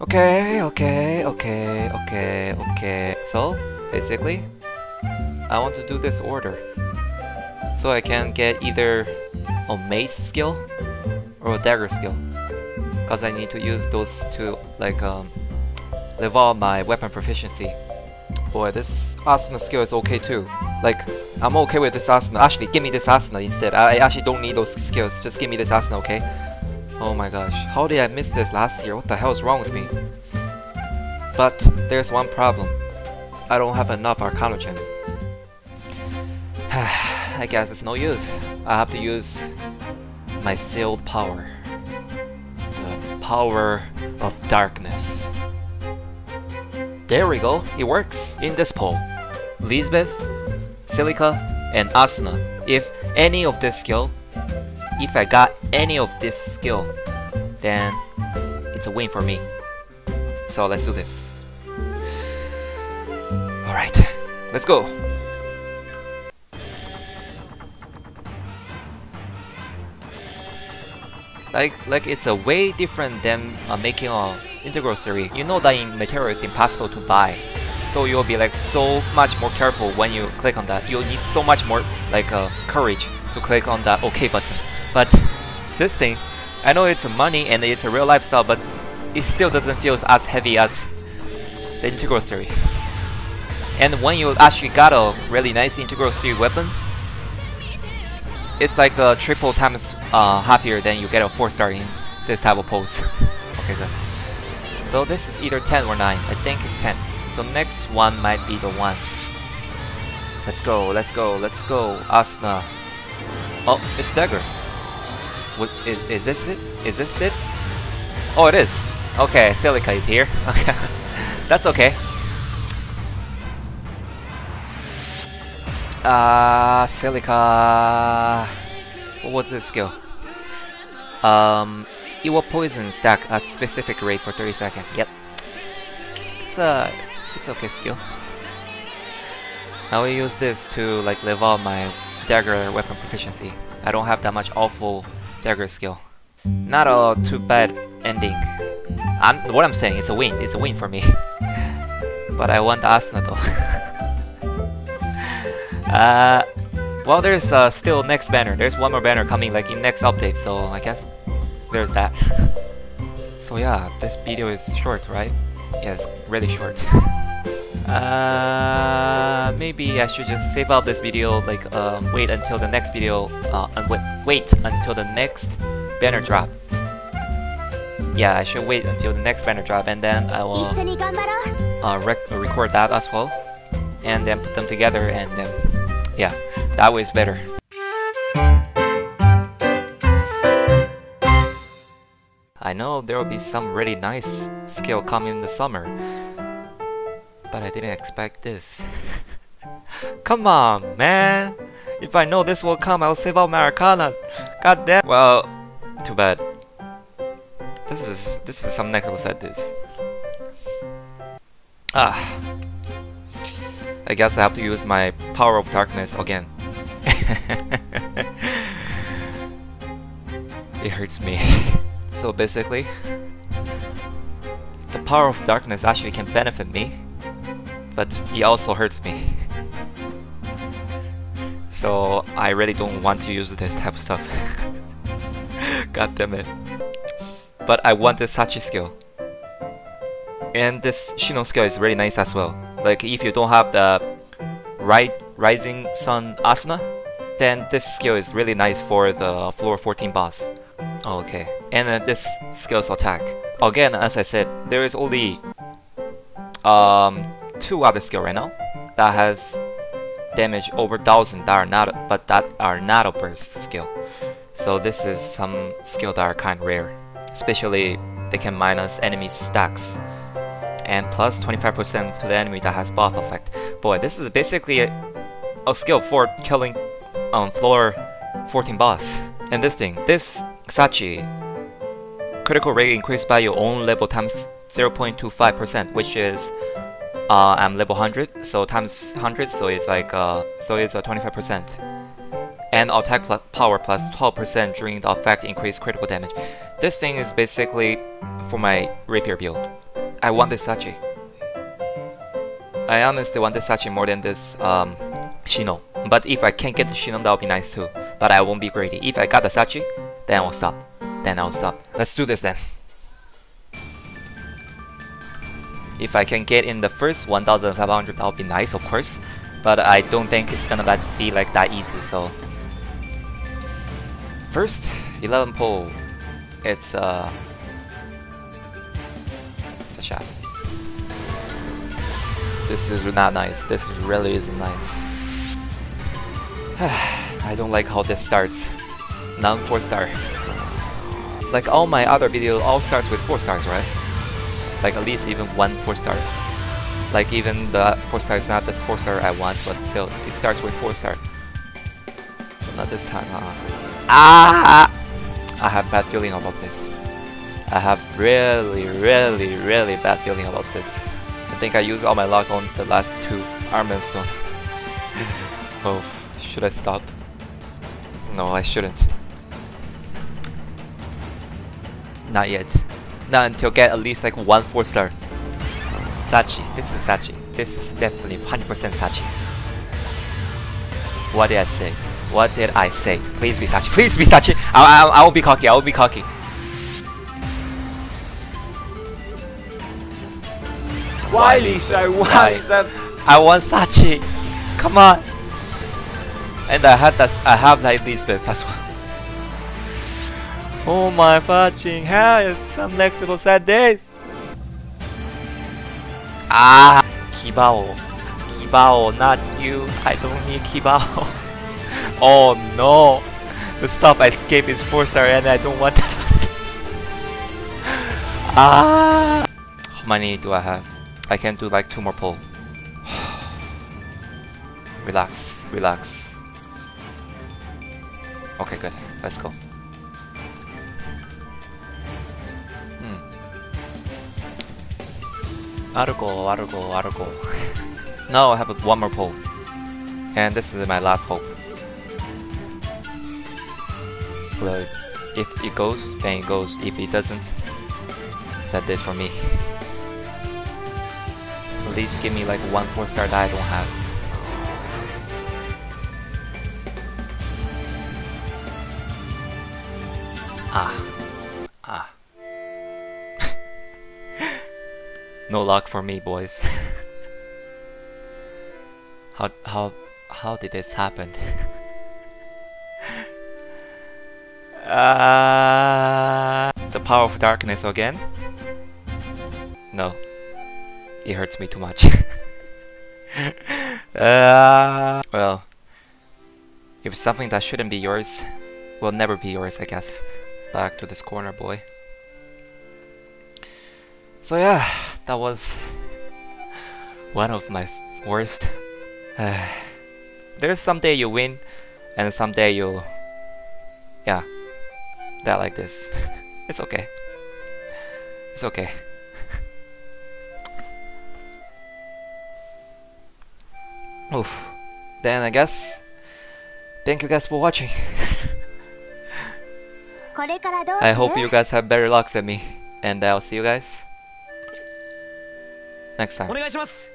Okay, okay, okay, okay, okay. So, basically, I want to do this order. So I can get either a mace skill or a dagger skill. Cause I need to use those to like um, level up my weapon proficiency. Boy, this Asuna skill is okay too. Like, I'm okay with this Asuna. Actually, give me this Asuna instead. I, I actually don't need those skills. Just give me this Asuna, okay? Oh my gosh, how did I miss this last year? What the hell is wrong with me? But there's one problem. I don't have enough Arcana gem. I guess it's no use. I have to use my sealed power. The power of darkness. There we go, it works in this poll. Lisbeth, Silica, and Asuna. If any of this skill, if I got any of this skill, then it's a win for me. So let's do this. Alright, let's go. Like, like it's a way different than uh, making a integral series. You know that in material is impossible to buy. So you'll be like so much more careful when you click on that. You'll need so much more like uh, courage to click on that OK button. But this thing, I know it's money and it's a real lifestyle, but it still doesn't feel as heavy as the integral series. And when you actually got a really nice integral series weapon, it's like a triple times uh, happier than you get a 4 star in this type of pose. okay, good. So this is either 10 or 9. I think it's 10. So next one might be the one. Let's go, let's go, let's go. Asuna. Oh, it's Dagger. What, is, is this it? Is this it? Oh, it is. Okay, Silica is here. Okay. That's okay. Uh, Silica. What was this skill? Um, it will poison stack at specific rate for 30 seconds. Yep. It's a, it's okay skill. I will use this to like level up my dagger weapon proficiency. I don't have that much awful dagger skill. Not a too bad ending. I'm, what I'm saying, it's a win. It's a win for me. but I want Asuna though. uh, well, there's uh, still next banner. There's one more banner coming like in next update, so I guess there's that. so yeah, this video is short, right? Yes, really short. Uh, maybe I should just save out this video, like um, wait until the next video, uh, wait, wait until the next banner drop. Yeah, I should wait until the next banner drop and then I will uh, rec record that as well. And then put them together and then, yeah, that way is better. I know there will be some really nice skill coming in the summer, but I didn't expect this. Come on, man! If I know this will come, I'll save out my Arcana. God damn. Well, too bad. This is this is some next level this. Ah. I guess I have to use my power of darkness again. it hurts me. So basically, the power of darkness actually can benefit me, but it also hurts me. So I really don't want to use this type of stuff. God damn it. But I want this Sachi skill. And this Shino skill is really nice as well. Like if you don't have the right Rising Sun Asuna, then this skill is really nice for the floor 14 boss. Okay, and uh, this skills attack. Again, as I said, there is only um, two other skill right now that has damage over 1000 that are not but that are not a burst skill. So this is some skill that are kind of rare. Especially they can minus enemy stacks and plus 25% to the enemy that has buff effect. Boy, this is basically a, a skill for killing um, floor 14 boss. And this thing, this Sachi, critical rate increased by your own level times 0.25%, which is uh, I'm level 100, so times 100, so it's like uh, so it's a 25%. And attack plus power plus 12% during the effect increase critical damage. This thing is basically for my rapier build. I want this Sachi. I honestly want this Sachi more than this um, Shino. But if I can't get the Shino, that would be nice too. But I won't be greedy. If I got the Sachi, then I'll stop. Then I'll stop. Let's do this then. If I can get in the first 1500, that would be nice, of course. But I don't think it's gonna be like that easy, so... First, 11 pull. It's, uh... It's a shot. This is not nice. This really isn't nice. I don't like how this starts. Non 4 star. Like all my other videos all starts with 4 stars, right? Like at least even one 4 star. Like even the 4 star is not the 4 star I want, but still it starts with 4 star. not this time, huh? Ah! I have bad feeling about this. I have really, really, really bad feeling about this. I think I used all my luck on the last two armor stone. oh, should I stop? No, I shouldn't. Not yet. Not until get at least like one 4 star. Sachi. This is Sachi. This is definitely 100% Sachi. What did I say? What did I say? Please be Sachi. Please be Sachi. I, I, I will be cocky. I will be cocky. Why, Lisa? Why? Why? I want Sachi. Come on. And I had that. I have that Lisbeth as well. Oh my fucking hell! It's some flexible sad days. Ah, Kibaou, Kibaou, not you. I don't need Kibaou. oh no, the I escape is four star, and I don't want that. ah, how many do I have? I can do like two more pull. relax, relax. Okay, good. Let's go. Argo, Argo, Argo. now I have one more pull. And this is my last hope. Well, if it goes, then it goes. If it doesn't, set this for me. At least give me like one 4 star that I don't have. No luck for me, boys. how how how did this happen? uh, the power of darkness again? No. It hurts me too much. uh, well, if something that shouldn't be yours, will never be yours, I guess back to this corner boy. So yeah, that was one of my worst. Uh, there's someday you win, and someday you, yeah, that like this. it's okay. It's okay. Oof. Then I guess, thank you guys for watching. I hope you guys have better luck than me. And I'll see you guys さん。お願いします。